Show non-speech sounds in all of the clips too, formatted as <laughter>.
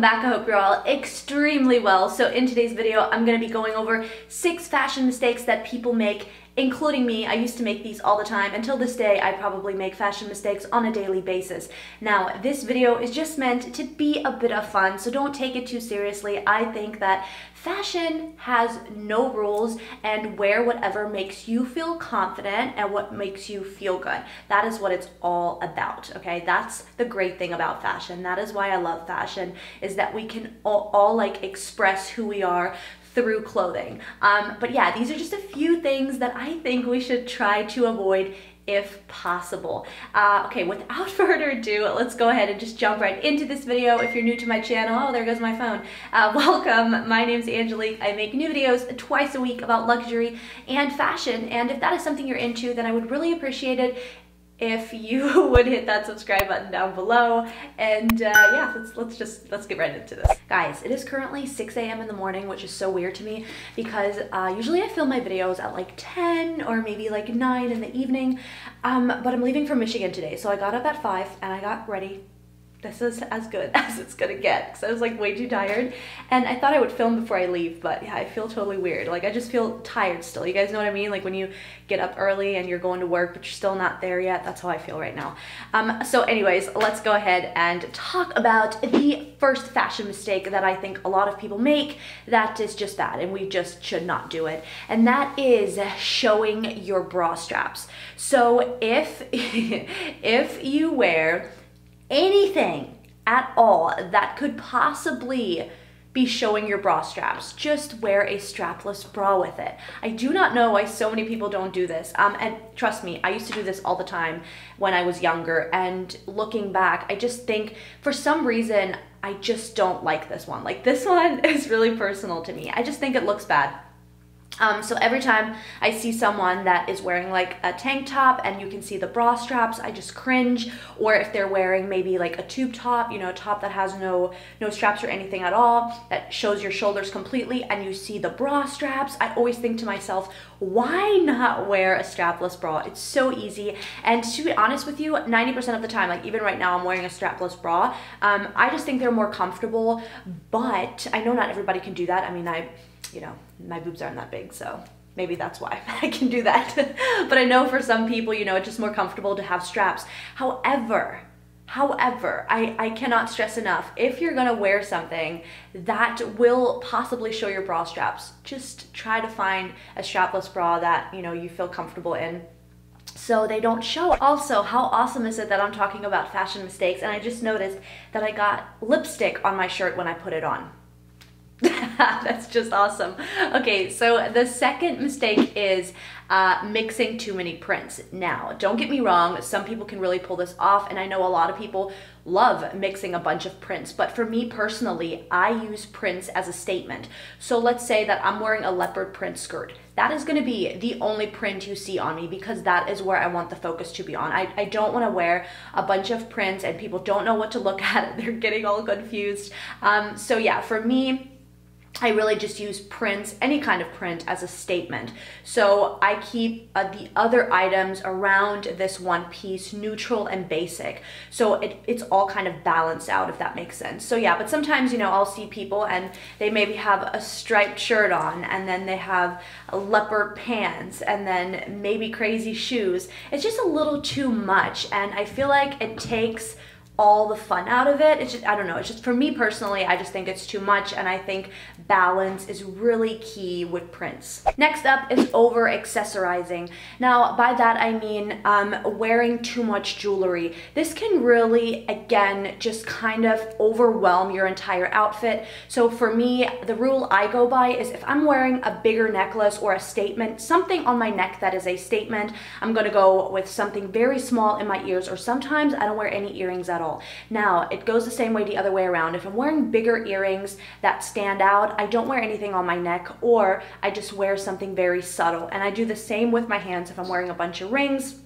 welcome back. I hope you're all extremely well. So in today's video, I'm gonna be going over six fashion mistakes that people make including me. I used to make these all the time. Until this day, I probably make fashion mistakes on a daily basis. Now, this video is just meant to be a bit of fun, so don't take it too seriously. I think that fashion has no rules and wear whatever makes you feel confident and what makes you feel good. That is what it's all about, okay? That's the great thing about fashion. That is why I love fashion, is that we can all, all like express who we are through clothing. Um, but yeah, these are just a few things that I think we should try to avoid if possible. Uh, okay, without <laughs> further ado, let's go ahead and just jump right into this video. If you're new to my channel, oh, there goes my phone. Uh, <laughs> welcome, my name's Angelique. I make new videos twice a week about luxury and fashion, and if that is something you're into, then I would really appreciate it if you <laughs> would hit that subscribe button down below. And uh, yeah let's let's just let's get right into this. Guys it is currently 6 a.m in the morning which is so weird to me because uh, usually I film my videos at like 10 or maybe like 9 in the evening. Um, but I'm leaving for Michigan today. So I got up at 5 and I got ready this is as good <laughs> as it's gonna get because I was like way too tired. And I thought I would film before I leave but yeah I feel totally weird. Like I just feel tired still you guys know what I mean? Like when you get up early and you're going to work but you're still not there yet that's how I feel right now. Um, so anyways let's go ahead and talk about the first fashion mistake that I think a lot of people make that is just bad and we just should not do it and that is showing your bra straps. So if <laughs> if you wear anything at all that could possibly be showing your bra straps. Just wear a strapless bra with it. I do not know why so many people don't do this. Um, and trust me, I used to do this all the time when I was younger. And looking back, I just think for some reason, I just don't like this one. Like this <laughs> one is really personal to me. I just think it looks bad. Um, so every time I see someone that is wearing like a tank top and you can see the bra straps, I just cringe. Or if they're wearing maybe like a tube top, you know, a top that has no, no straps or anything at all, that shows your shoulders completely and you see the bra straps, I always think to myself, why not wear a strapless bra? It's so easy. And to be honest with you, 90% of the time, like even right now I'm wearing a strapless bra, um, I just think they're more comfortable, but I know not everybody can do that. I mean, I you know, my boobs aren't that big, so maybe that's why <laughs> I can do that. <laughs> but I know for some people, you know, it's just more comfortable to have straps. However, However, I, I cannot stress enough, if you're gonna wear something that will possibly show your bra straps, just try to find a strapless bra that, you know, you feel comfortable in so they don't show. Also, how awesome is it that I'm talking about fashion mistakes and I just noticed that I got lipstick on my shirt when I put it on. <laughs> That's just awesome. Okay, so the second mistake is uh, mixing too many prints. Now, don't get me wrong, some people can really pull this off, and I know a lot of people love mixing a bunch of prints, but for me personally, I use prints as a statement. So let's say that I'm wearing a leopard print skirt. That is gonna be the only print you see on me because that is where I want the focus to be on. I, I don't wanna wear a bunch of prints and people don't know what to look <laughs> at. They're getting all confused. Um, so yeah, for me, I really just use prints, any kind of print as a statement. So I keep uh, the other items around this one piece neutral and basic. So it, it's all kind of balanced out if that makes sense. So yeah, but sometimes, you know, I'll see people and they maybe have a striped shirt on and then they have leopard pants and then maybe crazy shoes. It's just a little too much and I feel like it takes all the fun out of it. It's just, I don't know, it's just for me personally, I just think it's too much and I think balance is really key with prints. Next up is over accessorizing. Now by that I mean um, wearing too much jewelry. This can really, again, just kind of overwhelm your entire outfit. So for me, the rule I go by is if I'm wearing a bigger necklace or a statement, something on my neck that is a statement, I'm gonna go with something very small in my ears or sometimes I don't wear any earrings at all Now, it goes the same way the other way around. If I'm wearing bigger earrings that stand out, I don't wear anything on my neck or I just wear something very subtle. And I do the same with my hands if I'm wearing a bunch of rings.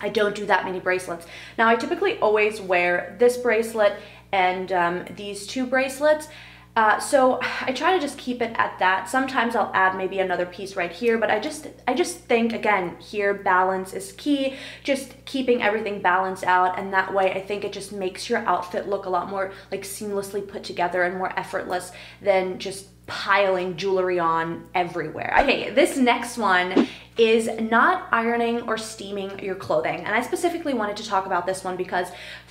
I don't do that many bracelets. Now, I typically always wear this bracelet and um, these two bracelets Uh, so <sighs> I try to just keep it at that. Sometimes I'll add maybe another piece right here, but I just I just think again here balance is key. Just keeping everything balanced out, and that way I think it just makes your outfit look a lot more like seamlessly put together and more effortless than just piling jewelry on everywhere. Okay, this next one is not ironing or steaming your clothing. And I specifically wanted to talk about this one because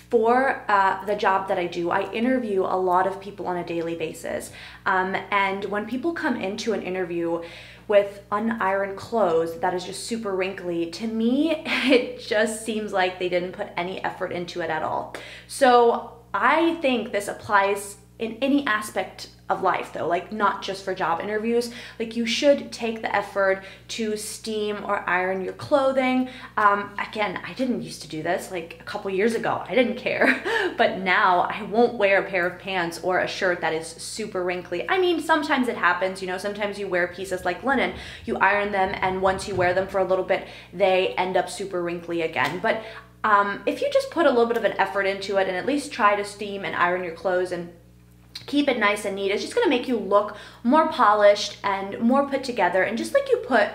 for uh, the job that I do, I interview a lot of people on a daily basis. Um, and when people come into an interview with unironed clothes that is just super wrinkly, to me, <laughs> it just seems like they didn't put any effort into it at all. So I think this applies in any aspect of life though like not just for job interviews. Like you should take the effort to steam or iron your clothing. Um, again i didn't used to do this like a couple years ago. I didn't care. <laughs> But now i won't wear a pair of pants or a shirt that is super wrinkly. I mean sometimes it happens you know sometimes you wear pieces like linen you iron them and once you wear them for a little bit they end up super wrinkly again. But um, if you just put a little bit of an effort into it and at least try to steam and iron your clothes and keep it nice and neat. It's just gonna make you look more polished and more put together. And just like you put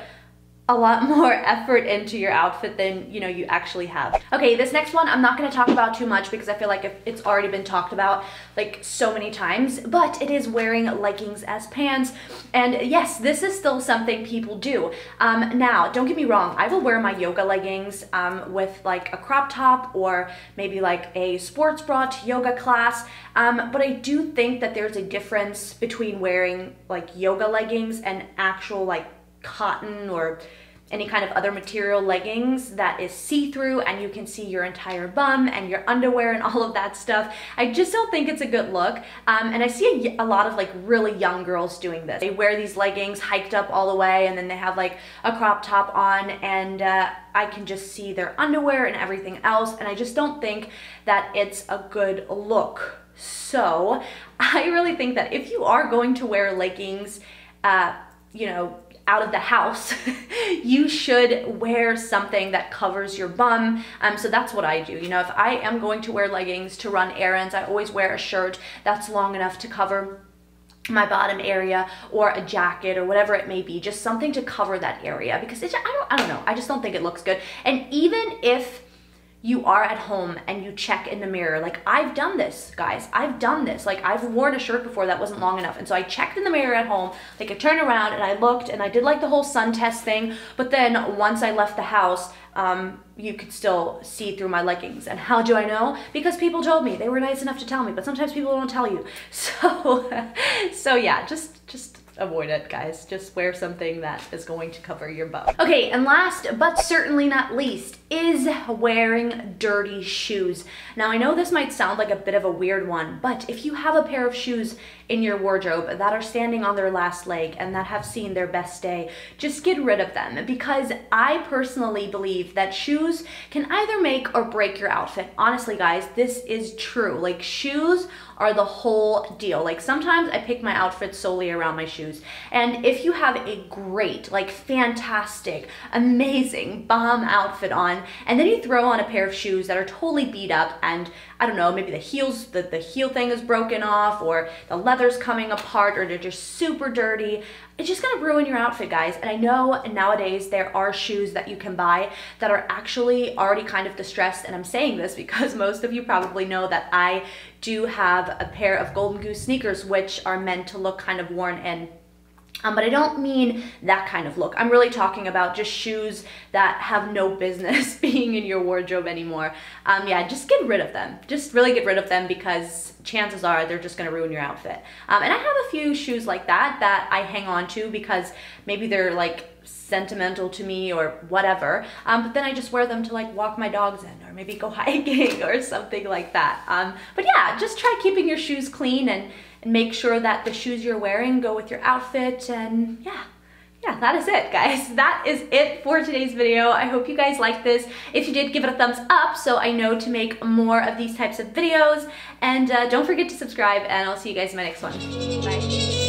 a lot <laughs> more effort into your outfit than you know you actually have. Okay, this next one I'm not gonna talk about too much because I feel like it's already been talked about like so many times, but it is wearing leggings as pants. And yes, this is still something people do. Um, now, don't get me wrong, I will wear my yoga leggings um, with like a crop top or maybe like a sports bra to yoga class. Um, but I do think that there's a difference between wearing like yoga leggings and actual like cotton or any kind of other material leggings that is see-through and you can see your entire bum and your underwear and all of that stuff. I just don't think it's a good look. Um, and I see a, a, lot of like really young girls doing this. They wear these leggings hiked up all the way and then they have like a crop top on and uh, I can just see their underwear and everything else. And I just don't think that it's a good look. So <laughs> I really think that if you are going to wear leggings, uh, you know, out of the house, <laughs> you should wear something that covers your bum. Um, so that's what I do. You know, if I am going to wear leggings to run errands, I always wear a shirt that's long enough to cover my bottom area or a jacket or whatever it may be just something to cover that area because it's I don't I don't know I just don't think it looks good and even if you are at home and you check in the mirror. Like I've done this, guys. I've done this. Like I've worn a shirt before that wasn't long enough. And so I checked in the mirror at home, like I turned around and I looked and I did like the whole sun test thing. But then once I left the house, um, you could still see through my leggings. And how do I know? Because people told me. They were nice enough to tell me, but sometimes people don't tell you. <laughs> So, so yeah, just, just avoid it, guys. Just wear something that is going to cover your butt. Okay, and last but certainly not least is wearing dirty shoes. Now, I know this might sound like a bit of a weird one, but if you have a pair of shoes in your wardrobe that are standing on their last leg and that have seen their best day, just get rid of them because I personally believe that shoes can either make or break your outfit. Honestly, guys, this is true. Like, shoes are the whole deal. Like sometimes I pick my outfits solely around my shoes. And if you have a great, like fantastic, amazing, bomb outfit on, and then you throw on a pair of shoes that are totally beat up and I don't know, maybe the heels, the, the heel thing is broken off or the leather's coming apart or they're just super dirty. It's just gonna ruin your outfit, guys. And I know nowadays there are shoes that you can buy that are actually already kind of distressed. And I'm saying this because <laughs> most of you probably know that I do a pair of Golden Goose sneakers, which are meant to look kind of worn and um, but I don't mean that kind of look. I'm really talking about just shoes that have no business <laughs> being in your wardrobe anymore. Um, yeah, just get rid of them. Just really get rid of them because chances are they're just gonna ruin your outfit. Um, and I have a few shoes like that that I hang on to because maybe they're like sentimental to me or whatever. Um, but then I just wear them to like walk my dogs in or maybe go <laughs> hiking or something like that. Um, but yeah, just try keeping your shoes clean and and make sure that the shoes you're wearing go with your outfit and yeah yeah, that is it, guys. <laughs> That is it for today's video. I hope you guys liked this. If you did, give it a thumbs up so I know to make more of these types of videos. And uh, don't forget to subscribe, and I'll see you guys in my next one. Bye.